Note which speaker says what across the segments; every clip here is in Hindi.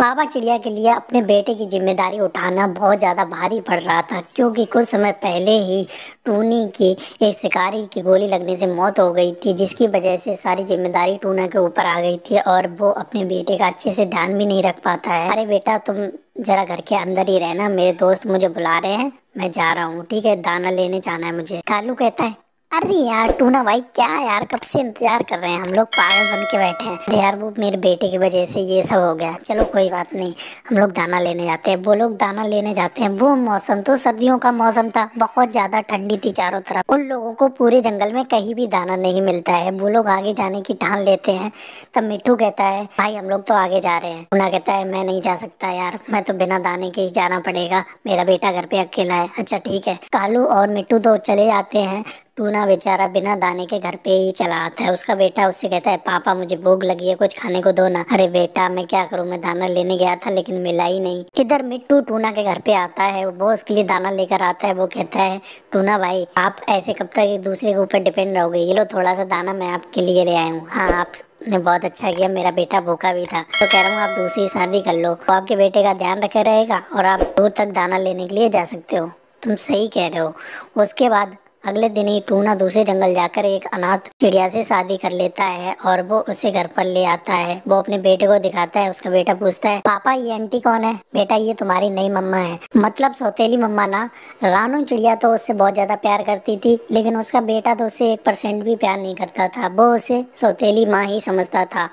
Speaker 1: पापा चिड़िया के लिए अपने बेटे की ज़िम्मेदारी उठाना बहुत ज़्यादा भारी पड़ रहा था, क्योंकि कुछ समय पहले ही टूनी की एक शिकारी की गोली लगने से मौत हो गई थी, जिसकी वजह से सारी ज़िम्मेदारी टूना के ऊपर आ गई थी और वो अपने बेटे का अच्छे से ध्यान भी नहीं रख पाता है। अरे बेटा, तुम जरा घर के अंदर ही रहना, मेरे दोस्त मुझे बुला रहे हैं, मैं जा रहा हूँ, ठीक है? दाना लेने जाना है मुझे। कालू कहता है अरे यार टूना भाई क्या यार, कब से इंतज़ार कर रहे हैं हम लोग? पागल बन के बैठे हैं। अरे यार, वो मेरे बेटे की वजह से ये सब हो गया। चलो, कोई बात नहीं, हम लोग दाना लेने जाते हैं। वो लोग दाना लेने जाते हैं। वो मौसम तो सर्दियों का मौसम था। बहुत ज़्यादा ठंडी थी चारों तरफ़। उन लोगों को पूरे जंगल में कहीं भी दाना नहीं मिलता है। वो लोग आगे जाने की ठान लेते हैं। तब मिट्टू कहता है, भाई, हम लोग तो आगे जा रहे हैं। टूना कहता है, मैं नहीं जा सकता यार। मैं तो बिना दाने के ही जाना पड़ेगा। मेरा बेटा घर पे अकेला है। अच्छा ठीक है। कालू और मिट्टू तो चले जाते हैं। टूना बेचारा बिना दाने के घर पे ही चला आता है। उसका बेटा उससे कहता है, पापा, मुझे भूख लगी है, कुछ खाने को दो ना। अरे बेटा, मैं क्या करूँ? मैं दाना लेने गया था, लेकिन मिला ही नहीं। इधर मिट्टू टूना के घर पे आता है। वो उसके लिए दाना लेकर आता है। वो कहता है टूना भाई, आप ऐसे कब तक एक दूसरे के ऊपर डिपेंड रहोगे? ये लो, थोड़ा सा दाना मैं आपके लिए ले आया हूँ। हाँ आप ने बहुत अच्छा किया। मेरा बेटा भूखा भी था। तो कह रहा हूँ, आप दूसरी शादी कर लो। तो आपके बेटे का ध्यान रखे रहेगा और आप दूर तक दाना लेने के लिए जा सकते हो। तुम सही कह रहे हो। उसके बाद अगले दिन ही टूना दूसरे जंगल जाकर एक अनाथ चिड़िया से शादी कर लेता है और वो उसे घर पर ले आता है। वो अपने बेटे को दिखाता है, उसका बेटा पूछता है, पापा, ये आंटी कौन है? बेटा, ये तुम्हारी नई मम्मा है। मतलब सौतेली मम्मा ना, रानू चिड़िया तो उससे बहुत ज़्यादा प्यार करती थी, लेकिन उसका बेटा तो उससे एक परसेंट भी प्यार नहीं करता था। वो उसे सौतेली माँ ही समझता था।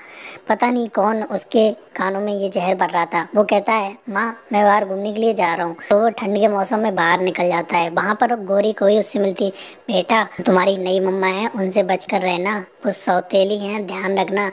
Speaker 1: पता नहीं कौन उसके कानों में ये जहर भर रहा था। वो कहता है, माँ, मैं बाहर घूमने के लिए जा रहा हूँ। तो वो ठंड के मौसम में बाहर निकल जाता है। वहाँ पर गोरी कोई उससे मिलती बेटा, तुम्हारी नई मम्मा है, उनसे बच कर रहना। कुछ सौतेली हैं, ध्यान रखना।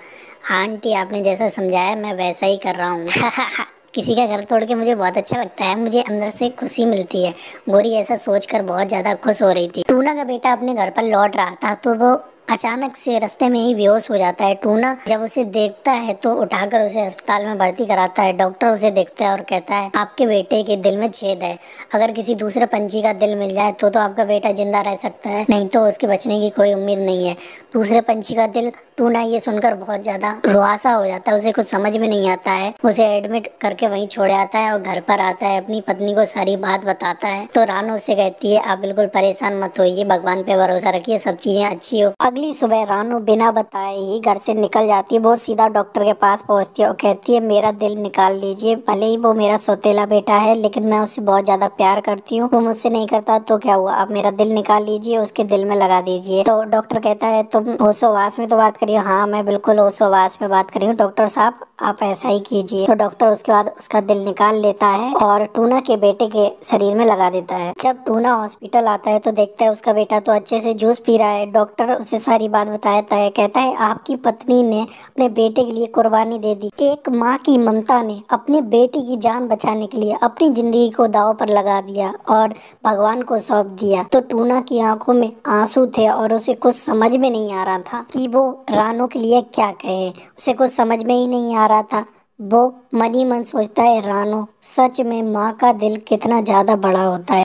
Speaker 1: आंटी आपने जैसा समझाया, मैं वैसा ही कर रहा हूँ। किसी का घर तोड़ के मुझे बहुत अच्छा लगता है। मुझे अंदर से खुशी मिलती है। गोरी ऐसा सोचकर बहुत ज़्यादा खुश हो रही थी। टूना का बेटा, अपने घर पर लौट रहा था तो वो अचानक से रास्ते में ही बेहोश हो जाता है, टूना। जब उसे देखता है तो उठाकर उसे अस्पताल में भर्ती कराता है। डॉक्टर उसे देखता है और कहता है, आपके बेटे के दिल में छेद है। अगर किसी दूसरे पंछी का दिल मिल जाए तो तो आपका बेटा ज़िंदा रह सकता है, नहीं तो उसके बचने की कोई उम्मीद नहीं है। दूसरे पंछी का दिल, टूना, ये सुनकर बहुत ज़्यादा रुआसा हो जाता है। उसे कुछ समझ में नहीं आता है। उसे एडमिट करके वहीं छोड़ आता है और घर पर आता है। अपनी पत्नी को सारी बात बताता है। तो रानो उसे कहती है, आप बिल्कुल परेशान मत होइए। भगवान पे भरोसा रखिए। सब चीज़ें अच्छी हो अगली सुबह रानू बिना बताए ही घर से निकल जाती है। वो सीधा डॉक्टर के पास पहुँचती है और कहती है, मेरा दिल निकाल लीजिए। भले ही वो मेरा सोतेला बेटा है, लेकिन मैं उससे बहुत ज़्यादा प्यार करती हूँ। वो मुझसे नहीं करता तो क्या हुआ? आप मेरा दिल निकाल लीजिए, उसके दिल में लगा दीजिए। तो डॉक्टर कहता है, तुम होशोवास में तो बात करिए। हाँ मैं बिल्कुल होशोवास में बात करी हूँ, डॉक्टर साहब। आप ऐसा ही कीजिए। तो डॉक्टर उसके बाद उसका दिल निकाल लेता है और टूना के बेटे के शरीर में लगा देता है। जब टूना हॉस्पिटल आता है तो देखता है उसका बेटा तो अच्छे से जूस पी रहा है। डॉक्टर उसे सारी बात बताता है, कहता है, आपकी पत्नी ने अपने बेटे के लिए कुर्बानी दे दी। एक माँ की ममता ने अपने बेटे की जान बचाने के लिए अपनी ज़िंदगी को दाव पर लगा दिया और भगवान को सौंप दिया। तो टूना की आँखों में आँसू थे और उसे कुछ समझ में नहीं आ रहा था कि वो रानों के लिए क्या कहे। उसे कुछ समझ में ही नहीं आ रहा था। वो मनी मन सोचता है, रानो, सच में माँ का दिल कितना ज़्यादा बड़ा होता है।